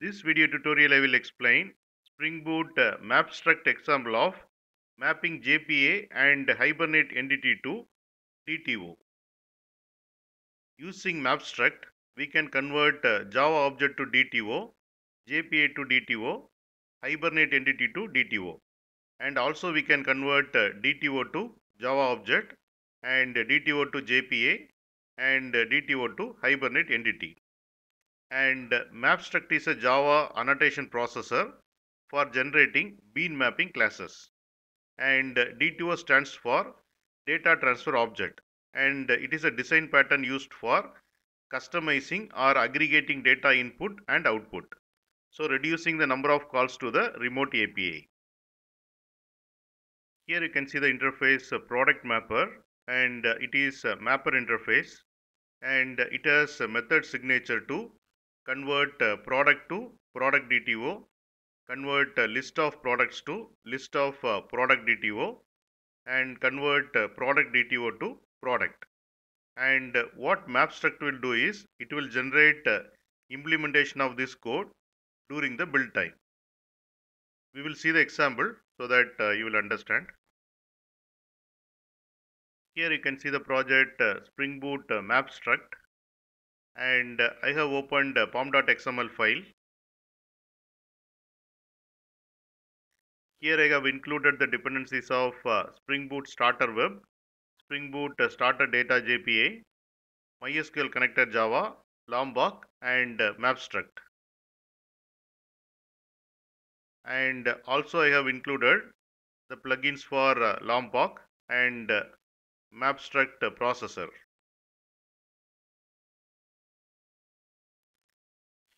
This video tutorial I will explain Spring Boot uh, MapStruct example of mapping JPA and Hibernate entity to DTO. Using MapStruct, we can convert uh, Java object to DTO, JPA to DTO, Hibernate entity to DTO. And also we can convert uh, DTO to Java object and DTO to JPA and DTO to Hibernate entity and MapStruct is a Java annotation processor for generating bean mapping classes. And DTO stands for Data Transfer Object and it is a design pattern used for customizing or aggregating data input and output. So reducing the number of calls to the remote API. Here you can see the interface uh, product mapper and uh, it is a mapper interface and it has a method signature to convert uh, product to product DTO, convert uh, list of products to list of uh, product DTO, and convert product DTO to product. And what MapStruct will do is it will generate implementation of this code during the build time. We will see the example so that uh, you will understand. Here you can see the project uh, Spring Boot uh, MapStruct and I have opened pom.xml file. Here I have included the dependencies of uh, Spring Boot Starter Web, Spring Boot uh, Starter Data JPA, MySQL Connector Java, Lombok and uh, MapStruct. And also I have included the plugins for Lombok and MapStruct processor.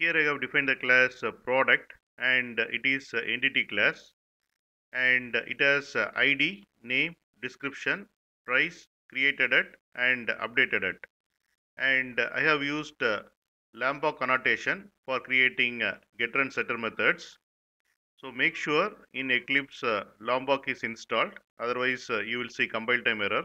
Here I have defined the class uh, product and uh, it is uh, entity class and it has ID, name, description, price, created at and updated at. And I have used Lombok annotation for creating getter and setter methods. So make sure in Eclipse uh, is installed otherwise uh, you will see compile time error.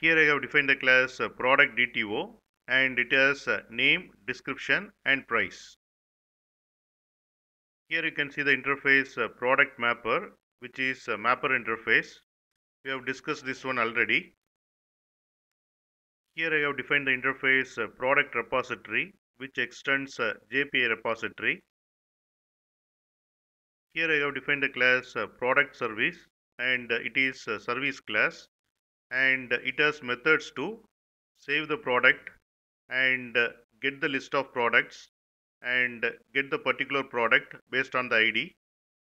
Here I have defined the class uh, product DTO and it has name, description and price. Here you can see the interface uh, product mapper which is a mapper interface. We have discussed this one already. Here I have defined the interface uh, product repository which extends uh, JPA repository. Here I have defined the class product service and it is a service class and it has methods to save the product and uh, get the list of products and uh, get the particular product based on the ID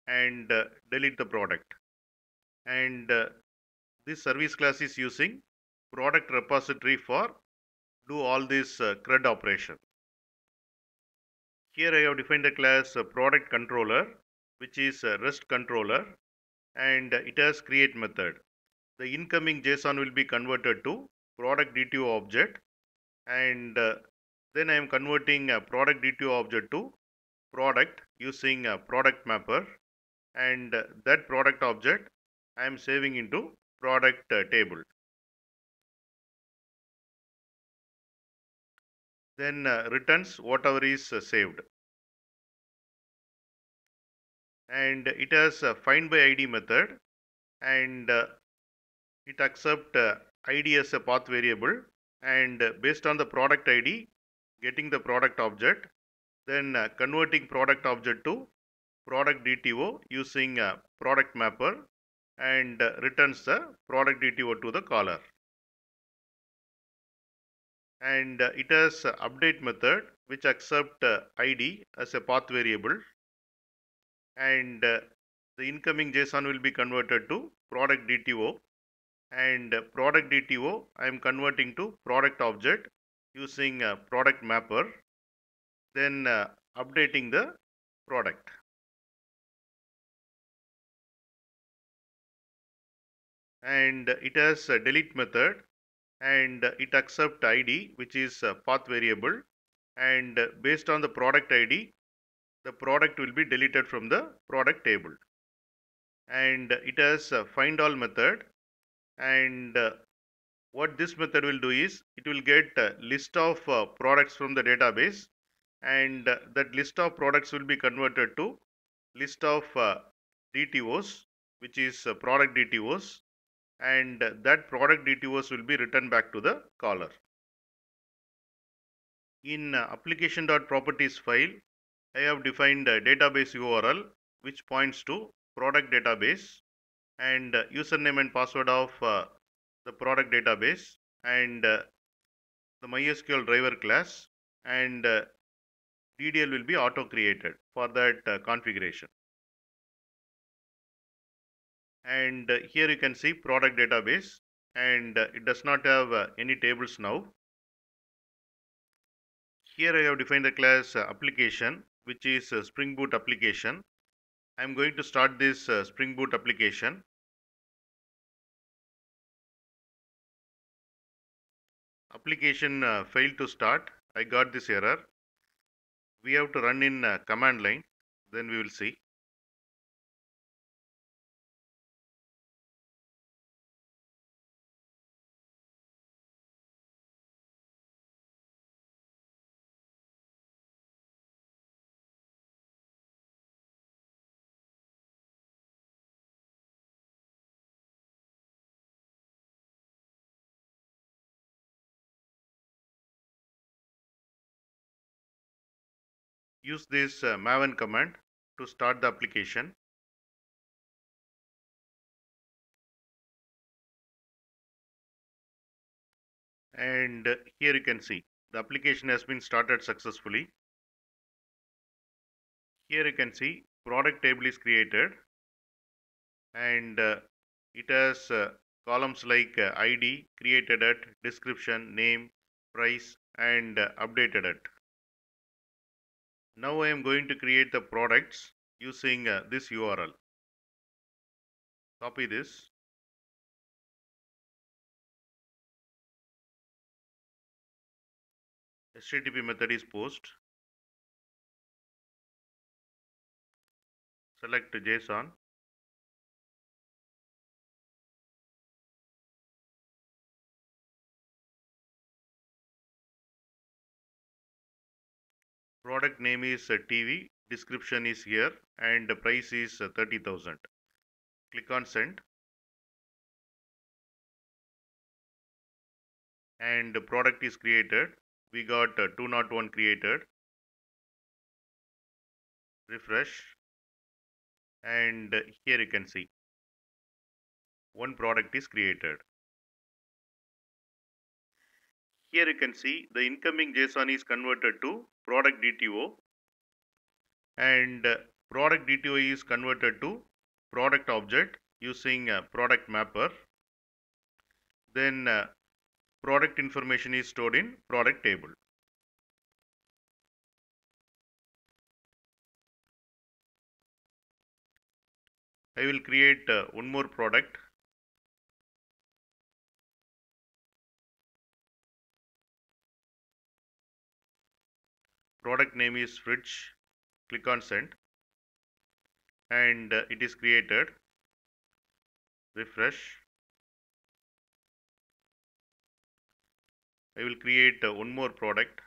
and uh, delete the product. And this service class is using product repository for do all this CRUD operation. Here I have defined the class product controller which is a REST controller and it has create method. The incoming JSON will be converted to product DTO object and uh, then I am converting a product DTO object to product using a product mapper and uh, that product object I am saving into product uh, table. Then returns whatever is saved. And it has a find by ID method and it accept ID as a path variable and based on the product ID getting the product object then uh, converting product object to product DTO using uh, product mapper and uh, returns the product DTO to the caller. And it has update method which accept ID as a path variable. And the incoming JSON will be converted to product DTO and uh, product DTO I am converting to product object using uh, product mapper then uh, updating the product. And it has a delete method and it accept ID which is path variable and based on the product ID the product will be deleted from the product table and it has find all method and uh, what this method will do is it will get a list of uh, products from the database. And uh, that list of products will be converted to list of DTOs which is product DTOs and that product DTOs will be returned back to the caller. In application.properties file, I have defined a database URL which points to product database and uh, username and password of uh, the product database and uh, the MySQL driver class and uh, DDL will be auto created for that uh, configuration. And uh, here you can see product database and it does not have any tables now. Here I have defined the class application which is Spring Boot application. I am going to start this Spring Boot application. Application uh, failed to start. I got this error. We have to run in uh, command line. Then we will see. Use this uh, maven command to start the application. And uh, here you can see the application has been started successfully. Here you can see product table is created and uh, it has uh, columns like uh, ID, created at, description, name, price and uh, updated at. Now I am going to create the products using uh, this URL. Copy this. HTTP method is post. Select JSON. Product name is uh, TV, description is here and the price is uh, 30,000. Click on send and the product is created. We got uh, 201 created. Refresh and here you can see one product is created. Here you can see the incoming JSON is converted to product DTO and uh, product DTO is converted to product object using product mapper. Then uh, product information is stored in product table. I will create uh, one more product product name is fridge click on send. And uh, it is created. Refresh. I will create uh, one more product.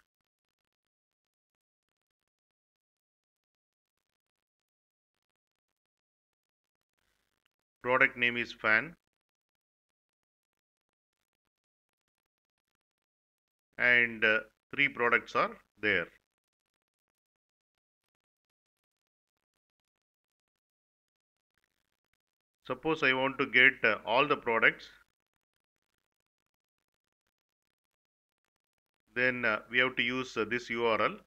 Product name is fan. And uh, three products are there Suppose I want to get uh, all the products, then uh, we have to use uh, this URL.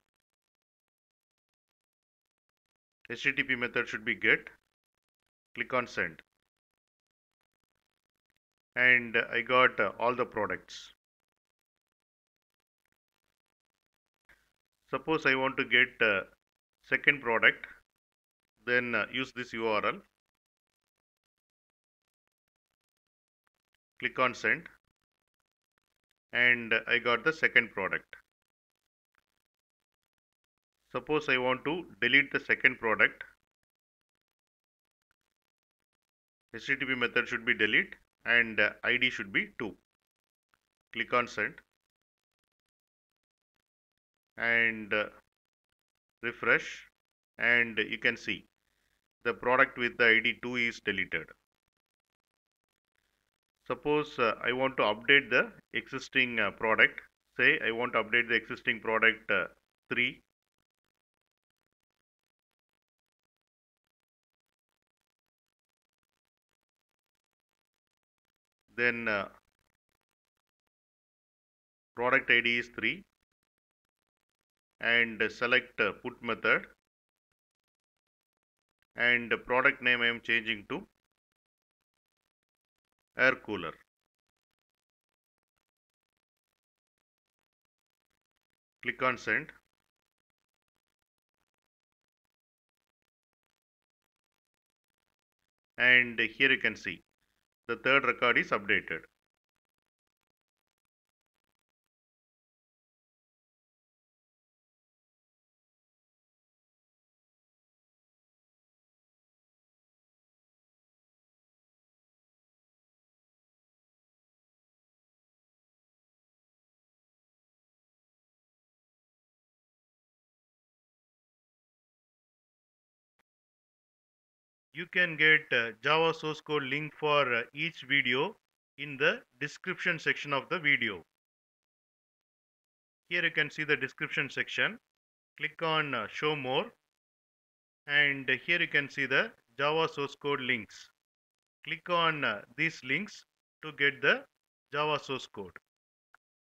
HTTP method should be get. Click on send. And I got uh, all the products. Suppose I want to get uh, second product, then uh, use this URL. Click on send and I got the second product. Suppose I want to delete the second product. HTTP method should be delete and ID should be 2. Click on send and refresh and you can see the product with the id 2 is deleted suppose uh, i want to update the existing uh, product. Say i want to update the existing product uh, 3 then uh, product id is 3 and select uh, put method. And product name I am changing to air cooler. Click on send. And here you can see the third record is updated. You can get uh, Java source code link for uh, each video in the description section of the video. Here you can see the description section. Click on uh, show more and here you can see the Java source code links. Click on these links to get the Java source code.